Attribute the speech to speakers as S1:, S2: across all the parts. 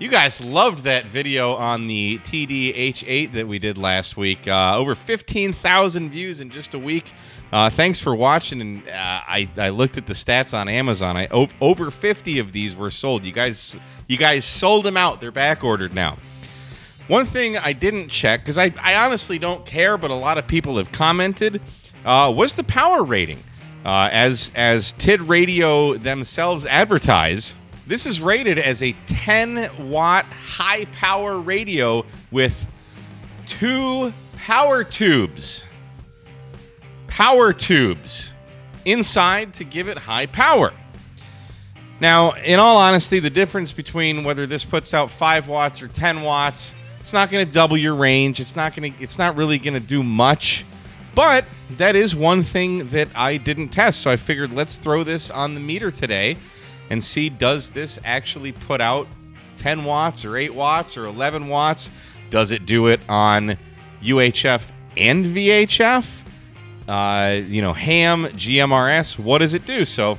S1: You guys loved that video on the TDH8 that we did last week. Uh, over 15,000 views in just a week. Uh, thanks for watching. And uh, I, I looked at the stats on Amazon. I over 50 of these were sold. You guys, you guys sold them out. They're back ordered now. One thing I didn't check because I, I honestly don't care, but a lot of people have commented uh, was the power rating. Uh, as as TID Radio themselves advertise, this is rated as a 10 watt high power radio with two power tubes. Power tubes inside to give it high power. Now, in all honesty, the difference between whether this puts out 5 watts or 10 watts, it's not going to double your range. It's not going to it's not really going to do much. But that is one thing that I didn't test. So I figured let's throw this on the meter today and see does this actually put out 10 watts or 8 watts or 11 watts? Does it do it on UHF and VHF? Uh, you know, ham, GMRS, what does it do? So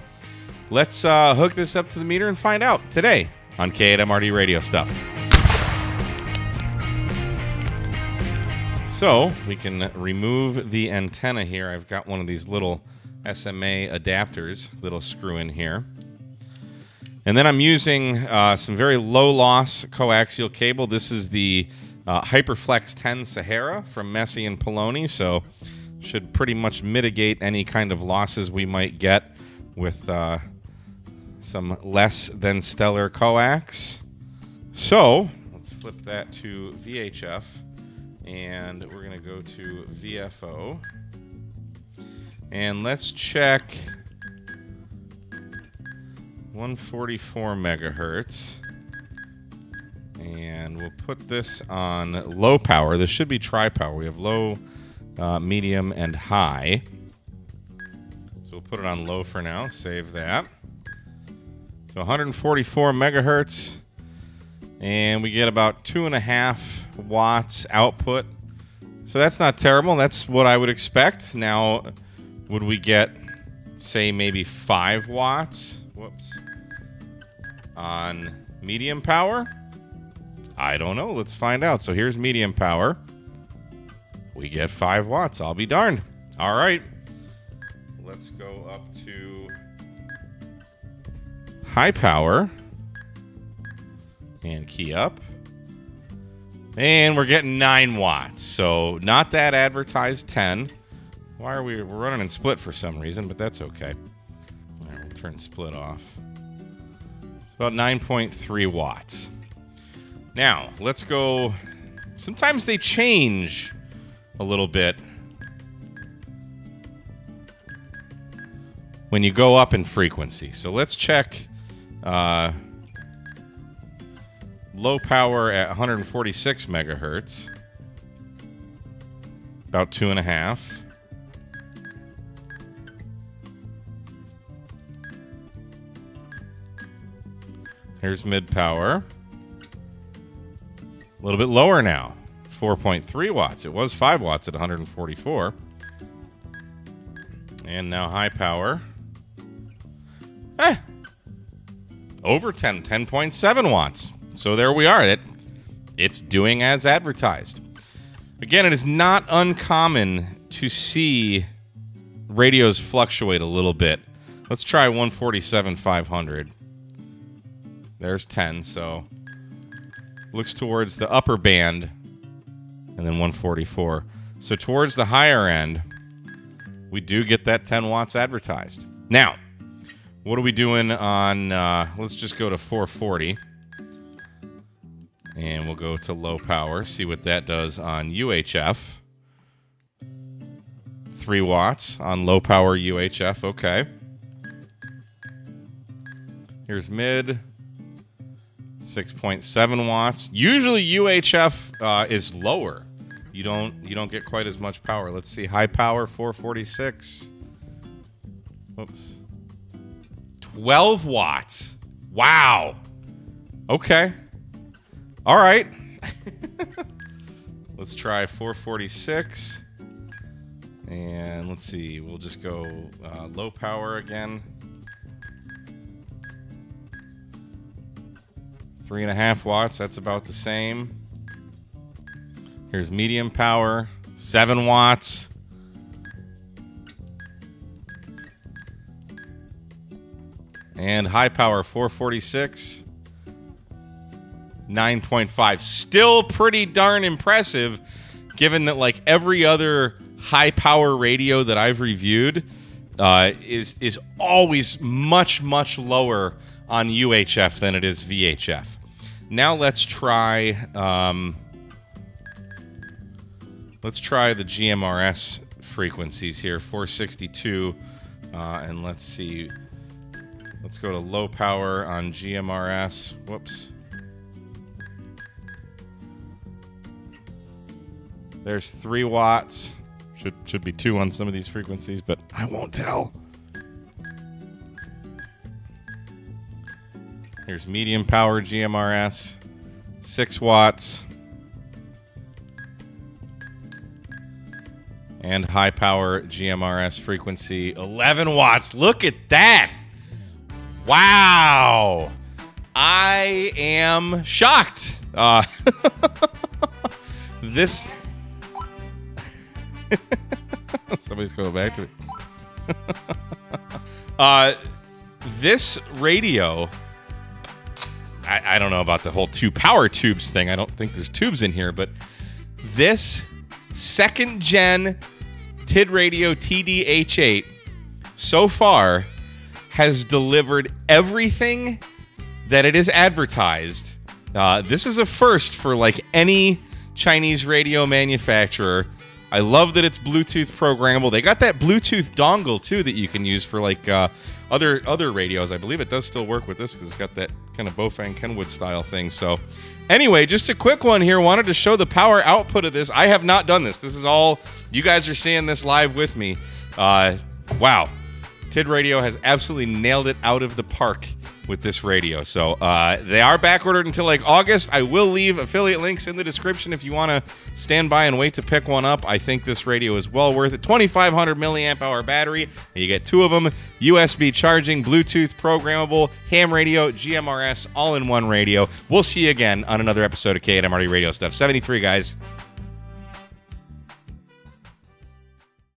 S1: let's uh, hook this up to the meter and find out today on K8MRD Radio Stuff. So we can remove the antenna here. I've got one of these little SMA adapters, little screw in here. And then I'm using uh, some very low loss coaxial cable. This is the uh, Hyperflex 10 Sahara from Messi and Paoloni, so should pretty much mitigate any kind of losses we might get with uh, some less than stellar coax. So let's flip that to VHF and we're going to go to VFO. And let's check 144 megahertz. And we'll put this on low power. This should be tri power. We have low, uh, medium, and high. So we'll put it on low for now. Save that. So 144 megahertz. And we get about two and a half watts output. So that's not terrible. That's what I would expect. Now, would we get, say, maybe five watts? On medium power? I don't know. Let's find out. So here's medium power. We get five watts. I'll be darned. All right. Let's go up to high power and key up. And we're getting 9 watts. So not that advertised 10. Why are we we're running in split for some reason, but that's okay. We'll turn split off. It's about 9.3 watts. Now, let's go sometimes they change a little bit when you go up in frequency. So let's check uh, low power at 146 megahertz, about two and a half. Here's mid power. A little bit lower now, 4.3 watts. It was 5 watts at 144. And now high power. Eh, over 10, 10.7 watts. So there we are. It, it's doing as advertised. Again, it is not uncommon to see radios fluctuate a little bit. Let's try 147 500. There's 10, so looks towards the upper band and then 144. So towards the higher end, we do get that 10 watts advertised. Now, what are we doing on, uh, let's just go to 440. And we'll go to low power, see what that does on UHF. 3 watts on low power UHF, okay. Here's mid, 6.7 watts. Usually UHF uh, is lower. You don't you don't get quite as much power. Let's see, high power 446. Whoops. 12 watts. Wow. Okay. All right. let's try 446. And let's see, we'll just go uh, low power again. Three and a half watts, that's about the same. Here's medium power, seven watts. And high power 446, 9.5. Still pretty darn impressive, given that like every other high power radio that I've reviewed uh, is is always much much lower on UHF than it is VHF. Now let's try um, let's try the GMRS frequencies here, 462, uh, and let's see. Let's go to low power on GMRS. Whoops. There's three watts. Should should be two on some of these frequencies, but I won't tell. Here's medium power GMRS, six watts. And high power GMRS frequency, 11 watts. Look at that! Wow. I am shocked. Uh, this. Somebody's going back to me. uh, this radio. I, I don't know about the whole two power tubes thing. I don't think there's tubes in here, but this second gen TID Radio TDH8 so far has delivered everything that it is advertised. Uh, this is a first for like any Chinese radio manufacturer. I love that it's Bluetooth programmable. They got that Bluetooth dongle too that you can use for like uh, other other radios. I believe it does still work with this because it's got that kind of Baofeng Kenwood style thing. So, anyway, just a quick one here. Wanted to show the power output of this. I have not done this. This is all you guys are seeing this live with me. Uh, wow, TID Radio has absolutely nailed it out of the park with this radio. So uh, they are back ordered until like August. I will leave affiliate links in the description if you want to stand by and wait to pick one up. I think this radio is well worth it. 2500 milliamp hour battery. You get two of them USB charging, Bluetooth programmable, ham radio, GMRS, all in one radio. We'll see you again on another episode of K&M Radio Stuff. 73, guys.